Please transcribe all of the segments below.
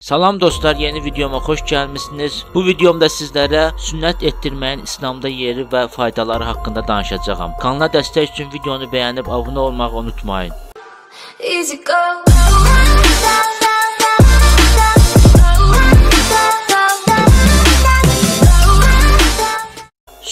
Salam dostlar, yeni videoma xoş gəlmisiniz. Bu videomda sizlərə sünnət etdirməyin İslamda yeri və faydaları haqqında danışacağam. Kanala dəstək üçün videonu bəyənib abunə olmağı unutmayın. Easy go.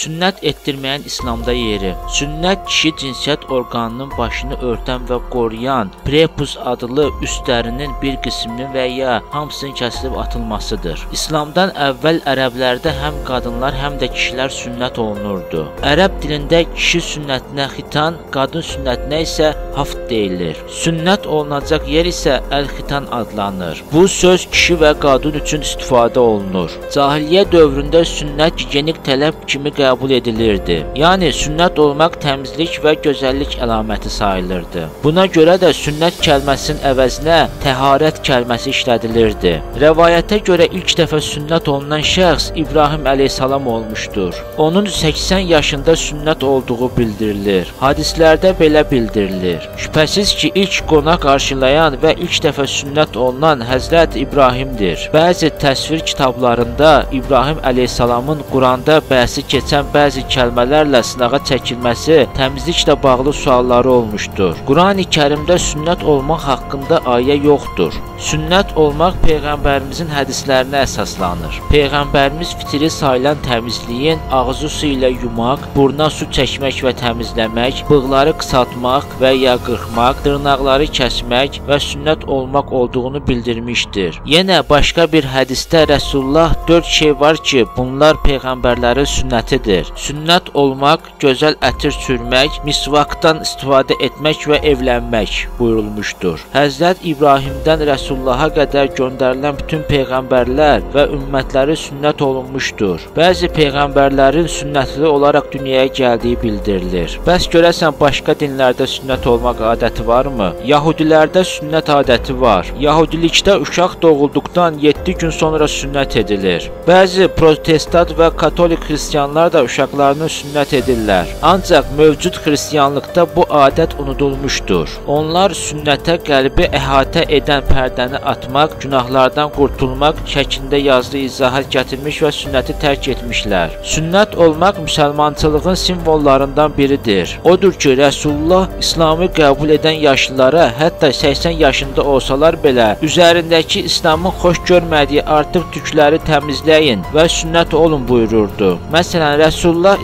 Sünnət etdirməyin İslamda yeri. Sünnət kişi cinsiyyət orqanının başını örtən və qoruyan prepus adlı üstlərinin bir qisminin və ya hamısının kəsilib atılmasıdır. İslamdan əvvəl ərəblərdə həm qadınlar, həm də kişilər sünnət olunurdu. Ərəb dilində kişi sünnətinə xitan, qadın sünnətinə isə haft deyilir. Sünnət olunacaq yer isə əl-xitan adlanır. Bu söz kişi və qadın üçün istifadə olunur. Cahiliyyə dövründə sünnət gigiyenik tələb kimi qəbul edilirdi. Yəni sünnət olmaq təmizlik və gözəllik əlaməti sayılırdı. Buna görə də sünnət kəlməsinin əvəzinə təharət kəlməsi işlədilirdi. Rəvayətə görə ilk dəfə sünnət olunan şəxs İbrahim əleyhissalam olmuşdur. Onun 80 yaşında sünnət olduğu bildirilir. Hadislərdə belə bildirilir. Şübhəsiz ki, ilk qonaq qarşılayan və ilk dəfə sünnət olunan Həzrət İbrahimdir. Bəzi təsvir kitablarında İbrahim əleyhissalamın Quranda bəhsi keçən bəzi kəlmələrlə sınağa çəkilməsi təmizliklə bağlı sualları olmuşdur. Qurani-Kərimdə sünnət olmaq haqqında ayə yoxdur. Sünnət olmaq peyğəmbərimizin hədislərinə əsaslanır. Peyğəmbərimiz fitri sayılan təmizliyin ağzı su ilə yumaq, burna su çəkmək və təmizləmək, bığları qısaltmaq və ya qırxmaq, dırnaqları kəsmək və sünnət olmaq olduğunu bildirmişdir. Yenə başqa bir hədisdə Rəsulullah 4 şey var ki, bunlar peyğəmbərlərin sünnətidir. Sünnət olmaq, gözəl ətir sürmək, misvakdan istifadə etmək və evlənmək buyurulmuşdur. Həzrət İbrahimdən Rəsulullaha qədər göndərilən bütün peyğəmbərlər və ümmətləri sünnət olunmuşdur. Bəzi peyğəmbərlərin sünnətli olaraq dünyaya gəldiyi bildirilir. Bəs görəsən başqa dinlərdə sünnət olmaq adəti varmı? Yahudilərdə sünnət adəti var. Yahudilikdə uşaq doğulduqdan 7 gün sonra sünnət edilir. Bəzi protestant və katolik xristianlar da uşaqlarını sünnət edirlər. Ancaq mövcud xristianlıqda bu adət unudulmuşdur. Onlar sünnətə qəlbi əhatə edən pərdəni atmaq, günahlardan qurtulmaq şəklində yazılı izahat gətirmiş və sünnəti tərk etmişlər. Sünnət olmaq müsəlmançılığın simvollarından biridir. Odur ki, Rəsulullah İslamı qəbul edən yaşlılara, hətta 80 yaşında olsalar belə, üzərindəki İslamın xoş görmədiyi artıq tükləri təmizləyin və sünnət olun buyururdu. Məsələn, Rəsulullah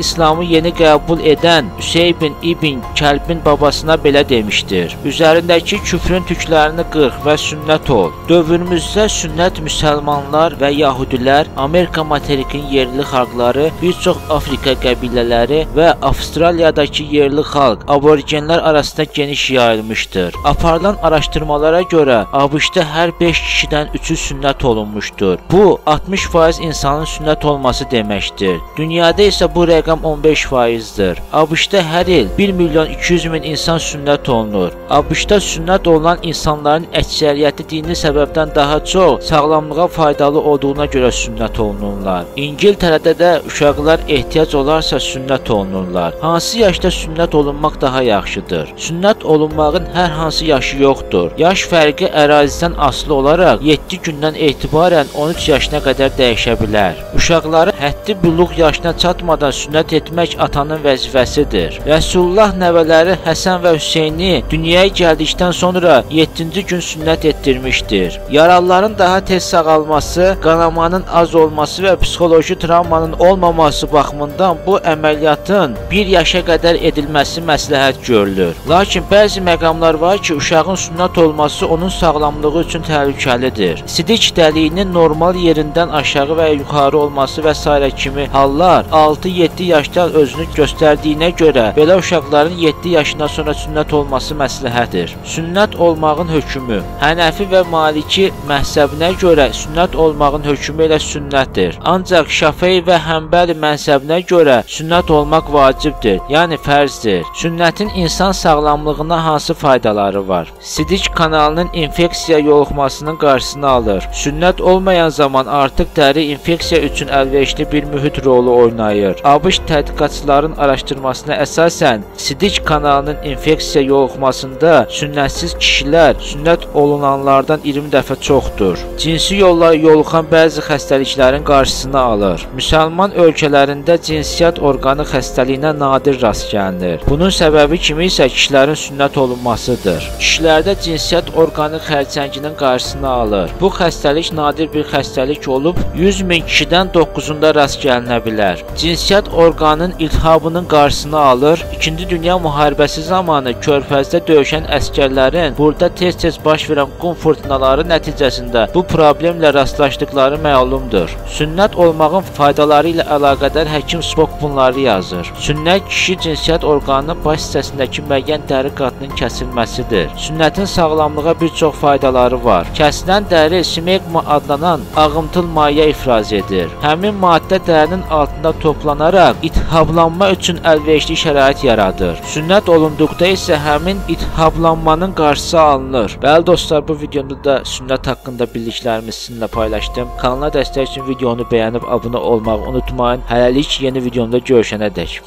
İslamı yeni qəbul edən Üseybin ibn Kəlbin babasına belə demişdir. Üzərindəki küfrün tüklərini qırx və sünnət ol. Dövrümüzdə sünnət müsəlmanlar və yahudilər, Amerika materikinin yerli xalqları, bir çox Afrika qəbilələri və Avstraliyadakı yerli xalq, aborigenlər arasında geniş yayılmışdır. Aparılan araşdırmalara görə ABŞ-da hər 5 kişidən 3-ü sünnət olunmuşdur. Bu 60% insanın sünnət olması deməkdir. Dünyada isə bu rəqəm 15%dir. ABŞ-da hər il 1 milyon 200 min insan sünnət olunur. ABŞ-da sünnət olunan insanların əksəriyyəti dini səbəbdən daha çox sağlamlığa faydalı olduğuna görə sünnət olunurlar. İngiltərədə də uşaqlar ehtiyac olarsa sünnət olunurlar. Hansı yaşda sünnət olunmaq daha yaxşıdır? Sünnət olunmağın hər hansı yaşı yoxdur. Yaş fərqi ərazidən asılı olaraq 7 gündən etibarən 13 yaşına qədər dəyişə bilər. Uşaqları həddi buluq yaşına çatmadan sünnət etmək atanın vəzifəsidir. Rəsulullah nəvələri Həsən və Hüseyni dünyaya gəldikdən sonra 7-ci gün sünnət etdirmişdir. Yaralıların daha tez sağalması, qanamanın az olması və psixoloji travmanın olmaması baxımından bu əməliyyatın 1 yaşa qədər edilməsi məsləhət görülür. Lakin bəzi məqamlar var ki, uşağın sünnət olması onun sağlamlığı üçün təhlükəlidir. Sidik dəliyinin normal yerindən aşağı və yuxarı olması və s. kimi hallar 6-7 yaşda özünü göstərdiyinə görə belə uşaqların 7 yaşından sonra sünnət olması məsləhətdir. Sünnət olmağın hökmü Hənəfi və Maliki məhzəbinə görə sünnət olmağın hökmü elə sünnətdir. Ancaq Şafii və Həmbəli məzhəbinə görə sünnət olmaq vacibdir, yəni fərzdir. Sünnətin insan sağlamlığına hansı faydaları var? Sidik kanalının infeksiya yoluxmasının qarşısını alır. Sünnət olmayan zaman artıq dəri infeksiya üçün əlverişli bir mühit rolu oynayır. ABŞ tədqiqatçıların araşdırmasına əsasən sidik kanalının infeksiya yoluxmasında sünnətsiz kişilər sünnət olunanlardan 20 dəfə çoxdur. Cinsi yolla yoluxan bəzi xəstəliklərin qarşısını alır. Müsəlman ölkələrində cinsiyyət orqanı xəstəliyinə nadir rast gəlinir. Bunun səbəbi kimi isə kişilərin sünnət olunmasıdır. Kişilərdə cinsiyyət orqanı xərçənginin qarşısını alır. Bu xəstəlik nadir bir xəstəlik olub 100 min kişidən 9-unda rast gəlinə bilər. Cinsiyyət orqanının iltihabının qarşısını alır. 2-ci Dünya müharibəsi zamanı körfəzdə döyüşən əsgərlərin burada tez-tez baş verən qum fırtınaları nəticəsində bu problemlə rastlaşdıkları məlumdur. Sünnət olmağın faydaları ilə əlaqədar həkim Spock bunları yazır. Sünnət kişi cinsiyyət orqanının baş hissəsindəki müəyyən dəri qatının kəsilməsidir. Sünnətin sağlamlığa bir çox faydaları var. Kəsilən dəri smegma adlanan ağımtıl maye ifraz edir. Həmin maddə dərinin altında toplanaraq ittihablanma üçün əlverişli şərait yaradır. Sünnət olunduqda isə həmin ittihablanmanın qarşısı alınır. Bəli dostlar, bu videomda da sünnət haqqında bildiklərimi sizinlə paylaşdım. Kanala dəstək üçün videonu bəyənib abunə olmağı unutmayın. Hələlik yeni videomda görüşənədək.